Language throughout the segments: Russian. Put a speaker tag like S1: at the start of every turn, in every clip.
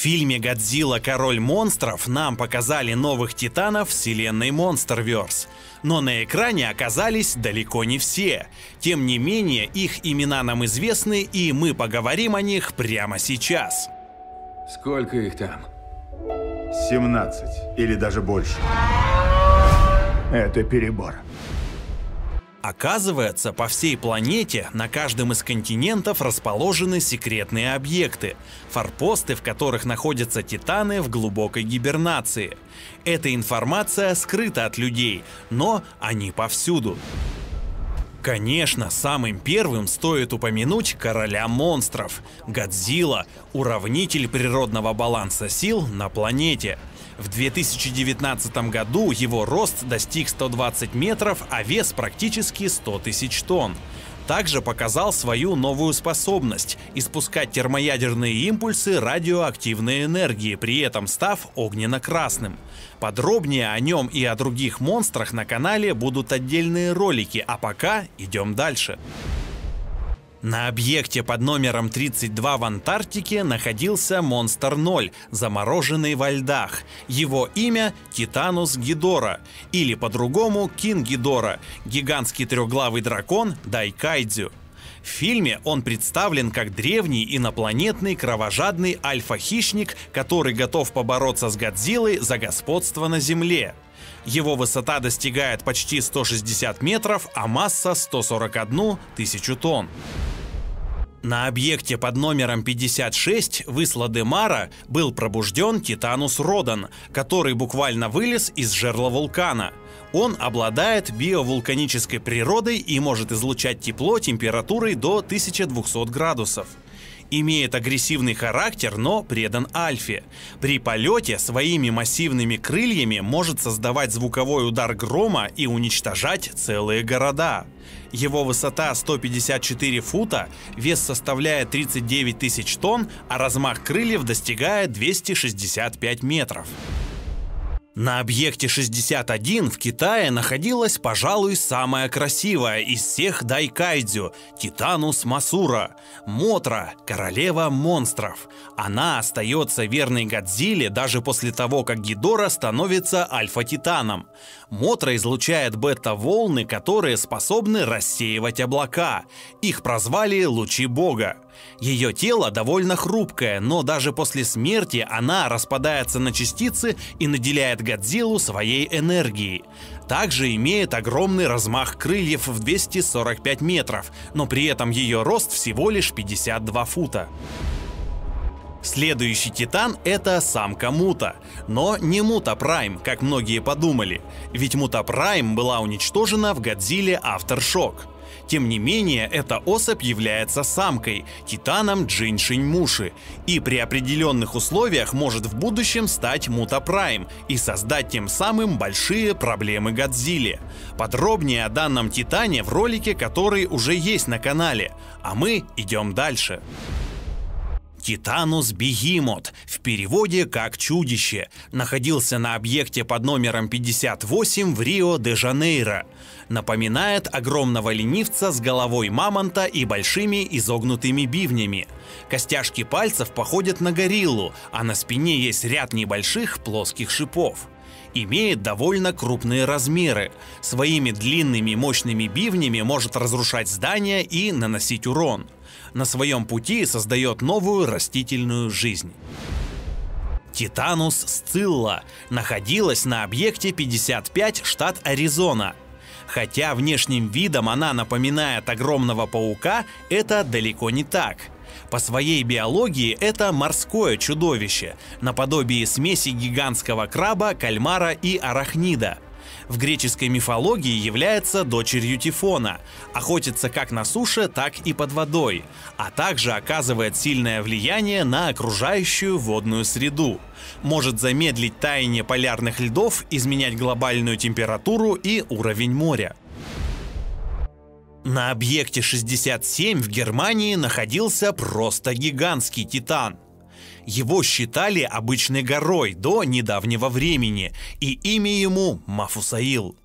S1: фильме «Годзилла. Король монстров» нам показали новых титанов вселенной Monsterverse. Но на экране оказались далеко не все. Тем не менее, их имена нам известны, и мы поговорим о них прямо сейчас.
S2: Сколько их там?
S3: 17 или даже больше. Это перебор.
S1: Оказывается, по всей планете на каждом из континентов расположены секретные объекты, форпосты, в которых находятся титаны в глубокой гибернации. Эта информация скрыта от людей, но они повсюду. Конечно, самым первым стоит упомянуть короля монстров – Годзилла, уравнитель природного баланса сил на планете – в 2019 году его рост достиг 120 метров, а вес практически 100 тысяч тонн. Также показал свою новую способность – испускать термоядерные импульсы радиоактивной энергии, при этом став огненно-красным. Подробнее о нем и о других монстрах на канале будут отдельные ролики, а пока идем дальше. На объекте под номером 32 в Антарктике находился Монстр 0, замороженный во льдах. Его имя Титанус Гидора, или по-другому Кин Гидора, гигантский трехглавый дракон Дайкайдзю. В фильме он представлен как древний инопланетный кровожадный альфа-хищник, который готов побороться с Годзиллой за господство на Земле. Его высота достигает почти 160 метров, а масса 141 тысячу тонн. На объекте под номером 56 в Исла-де-Мара был пробужден Титанус Родан, который буквально вылез из жерла вулкана. Он обладает биовулканической природой и может излучать тепло температурой до 1200 градусов имеет агрессивный характер, но предан альфе. При полете своими массивными крыльями может создавать звуковой удар грома и уничтожать целые города. Его высота 154 фута, вес составляет 39 тысяч тонн, а размах крыльев достигает 265 метров. На объекте 61 в Китае находилась, пожалуй, самая красивая из всех дайкайдзю – Титанус Масура, Мотра, королева монстров. Она остается верной Годзилле даже после того, как Гидора становится альфа-титаном. Мотра излучает бета-волны, которые способны рассеивать облака. Их прозвали «лучи бога». Ее тело довольно хрупкое, но даже после смерти она распадается на частицы и наделяет Годзиллу своей энергией. Также имеет огромный размах крыльев в 245 метров, но при этом ее рост всего лишь 52 фута. Следующий титан — это самка Мута. Но не Мута Прайм, как многие подумали. Ведь Мута Прайм была уничтожена в Годзилле Aftershock. Тем не менее, эта особь является самкой, титаном Джиншинь Муши, и при определенных условиях может в будущем стать Мута Прайм и создать тем самым большие проблемы Годзилле. Подробнее о данном титане в ролике, который уже есть на канале, а мы идем дальше. Титанус Бегемот, в переводе как «чудище», находился на объекте под номером 58 в Рио-де-Жанейро. Напоминает огромного ленивца с головой мамонта и большими изогнутыми бивнями. Костяшки пальцев походят на гориллу, а на спине есть ряд небольших плоских шипов имеет довольно крупные размеры. Своими длинными мощными бивнями может разрушать здания и наносить урон на своем пути создает новую растительную жизнь. Титанус Сцилла находилась на объекте 55 штат Аризона. Хотя внешним видом она напоминает огромного паука, это далеко не так. По своей биологии это морское чудовище, наподобие смеси гигантского краба, кальмара и арахнида – в греческой мифологии является дочерью Тифона, охотится как на суше, так и под водой, а также оказывает сильное влияние на окружающую водную среду. Может замедлить таяние полярных льдов, изменять глобальную температуру и уровень моря. На объекте 67 в Германии находился просто гигантский титан – его считали обычной горой до недавнего времени, и имя ему Мафусаил.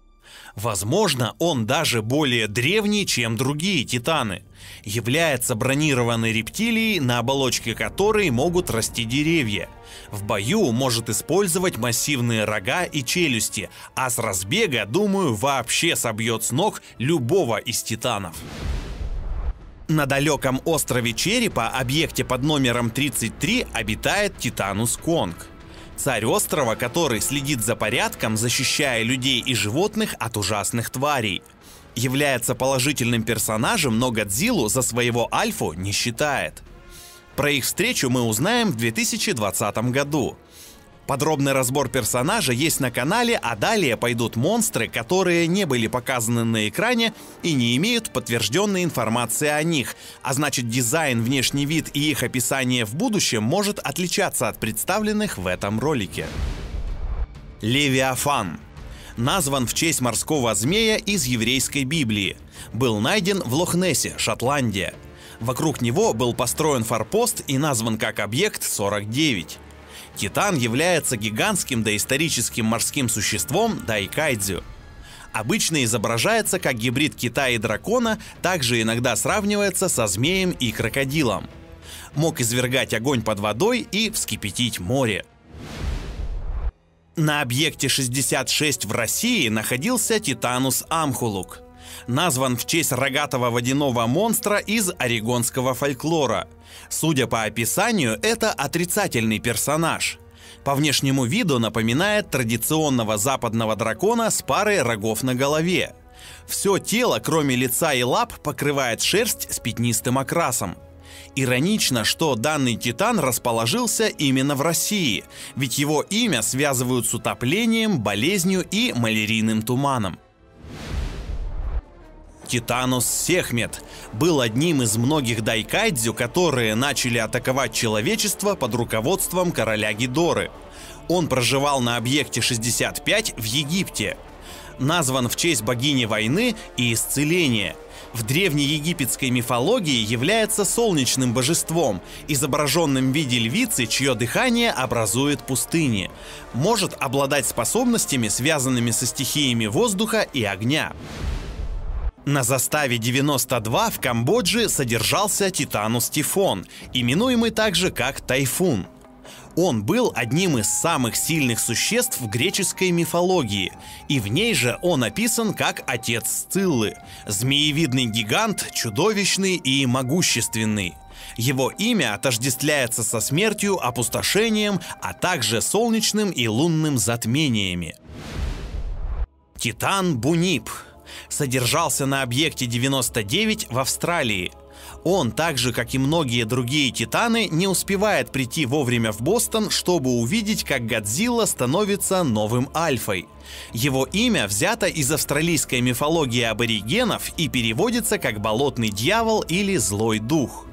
S1: Возможно, он даже более древний, чем другие титаны. Является бронированной рептилией, на оболочке которой могут расти деревья. В бою может использовать массивные рога и челюсти, а с разбега, думаю, вообще собьет с ног любого из титанов. На далеком острове Черепа, объекте под номером 33, обитает Титанус Конг. Царь острова, который следит за порядком, защищая людей и животных от ужасных тварей. Является положительным персонажем, но Годзиллу за своего альфу не считает. Про их встречу мы узнаем в 2020 году. Подробный разбор персонажа есть на канале, а далее пойдут монстры, которые не были показаны на экране и не имеют подтвержденной информации о них, а значит дизайн, внешний вид и их описание в будущем может отличаться от представленных в этом ролике. Левиафан назван в честь морского змея из еврейской Библии. Был найден в Лохнессе, Шотландия. Вокруг него был построен форпост и назван как объект 49. Титан является гигантским доисторическим морским существом дайкайдзю. Обычно изображается как гибрид кита и дракона, также иногда сравнивается со змеем и крокодилом. Мог извергать огонь под водой и вскипятить море. На объекте 66 в России находился Титанус амхулук. Назван в честь рогатого водяного монстра из орегонского фольклора. Судя по описанию, это отрицательный персонаж. По внешнему виду напоминает традиционного западного дракона с парой рогов на голове. Все тело, кроме лица и лап, покрывает шерсть с пятнистым окрасом. Иронично, что данный титан расположился именно в России, ведь его имя связывают с утоплением, болезнью и малярийным туманом. Титанус Сехмет был одним из многих дайкайдзю, которые начали атаковать человечество под руководством короля Гидоры. Он проживал на объекте 65 в Египте. Назван в честь богини войны и исцеления. В древнеегипетской мифологии является солнечным божеством, изображенным в виде львицы, чье дыхание образует пустыни. Может обладать способностями, связанными со стихиями воздуха и огня. На заставе 92 в Камбодже содержался Титанус Тифон, именуемый также как Тайфун. Он был одним из самых сильных существ в греческой мифологии, и в ней же он описан как отец Сциллы, змеевидный гигант, чудовищный и могущественный. Его имя отождествляется со смертью, опустошением, а также солнечным и лунным затмениями. Титан Бунип содержался на объекте 99 в Австралии. Он, так же как и многие другие титаны, не успевает прийти вовремя в Бостон, чтобы увидеть, как Годзилла становится новым альфой. Его имя взято из австралийской мифологии аборигенов и переводится как «болотный дьявол» или «злой дух».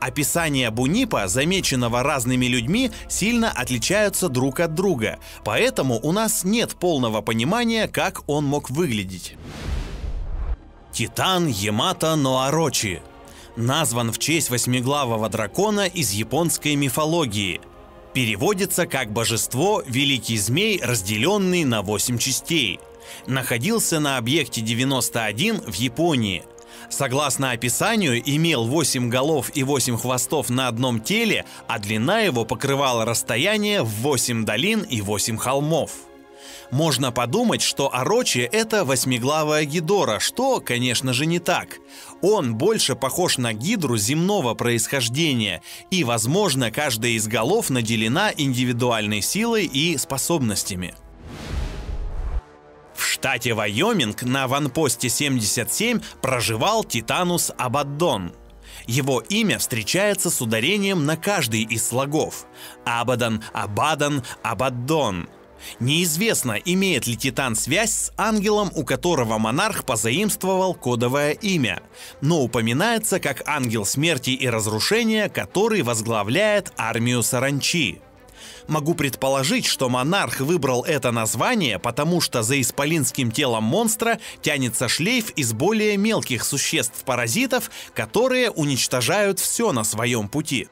S1: Описания Бунипа, замеченного разными людьми, сильно отличаются друг от друга, поэтому у нас нет полного понимания, как он мог выглядеть. Титан Ямато Ноорочи. Назван в честь восьмиглавого дракона из японской мифологии. Переводится как божество Великий Змей, разделенный на восемь частей. Находился на объекте 91 в Японии. Согласно описанию, имел 8 голов и 8 хвостов на одном теле, а длина его покрывала расстояние в 8 долин и 8 холмов. Можно подумать, что Орочи — это восьмиглавая Гидора, что, конечно же, не так. Он больше похож на Гидру земного происхождения, и, возможно, каждая из голов наделена индивидуальной силой и способностями. В штате Вайоминг на ванпосте 77 проживал Титанус Абаддон. Его имя встречается с ударением на каждый из слогов. Абадан, Абадан, Абаддон – Неизвестно, имеет ли Титан связь с ангелом, у которого монарх позаимствовал кодовое имя, но упоминается как ангел смерти и разрушения, который возглавляет армию Саранчи. Могу предположить, что монарх выбрал это название, потому что за исполинским телом монстра тянется шлейф из более мелких существ-паразитов, которые уничтожают все на своем пути.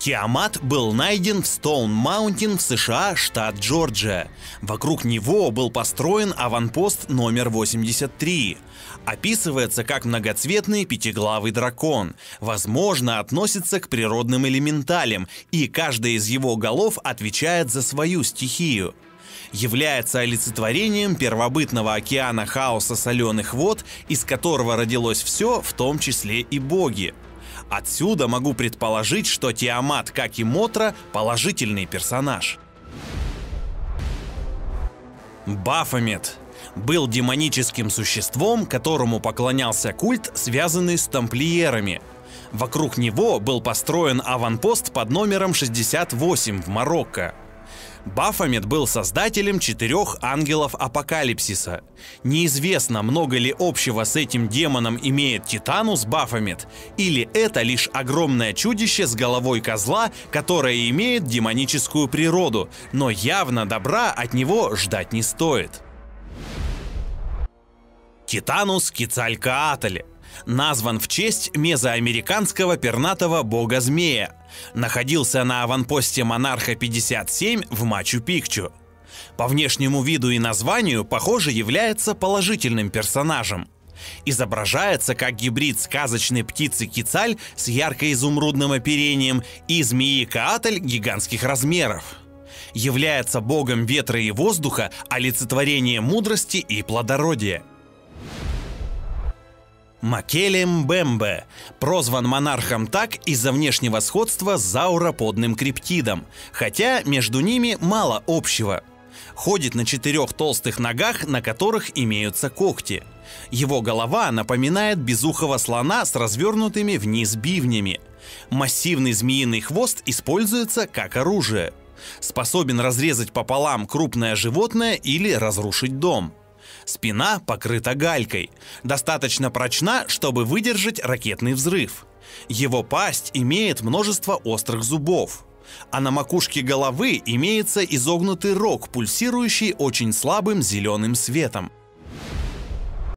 S1: Тиамат был найден в Стоун-Маунтин в США, штат Джорджия. Вокруг него был построен аванпост номер 83. Описывается как многоцветный пятиглавый дракон. Возможно, относится к природным элементалям, и каждая из его голов отвечает за свою стихию является олицетворением первобытного океана хаоса соленых вод, из которого родилось все, в том числе и боги. Отсюда могу предположить, что Тиамат, как и Мотра, положительный персонаж. Бафомет был демоническим существом, которому поклонялся культ, связанный с тамплиерами. Вокруг него был построен аванпост под номером 68 в Марокко – Бафомет был создателем четырех ангелов апокалипсиса. Неизвестно, много ли общего с этим демоном имеет Титанус Бафомет, или это лишь огромное чудище с головой козла, которое имеет демоническую природу, но явно добра от него ждать не стоит. Титанус Кицалькаатль назван в честь мезоамериканского пернатого бога-змея. Находился на аванпосте Монарха 57 в Мачу-Пикчу. По внешнему виду и названию, похоже, является положительным персонажем. Изображается как гибрид сказочной птицы Кицаль с ярко-изумрудным оперением и змеи Каатль гигантских размеров. Является богом ветра и воздуха, олицетворением мудрости и плодородия – Макеле Мбембе прозван монархом так из-за внешнего сходства с зауроподным криптидом, хотя между ними мало общего. Ходит на четырех толстых ногах, на которых имеются когти. Его голова напоминает безухого слона с развернутыми вниз бивнями. Массивный змеиный хвост используется как оружие. Способен разрезать пополам крупное животное или разрушить дом – Спина покрыта галькой, достаточно прочна, чтобы выдержать ракетный взрыв. Его пасть имеет множество острых зубов. А на макушке головы имеется изогнутый рог, пульсирующий очень слабым зеленым светом.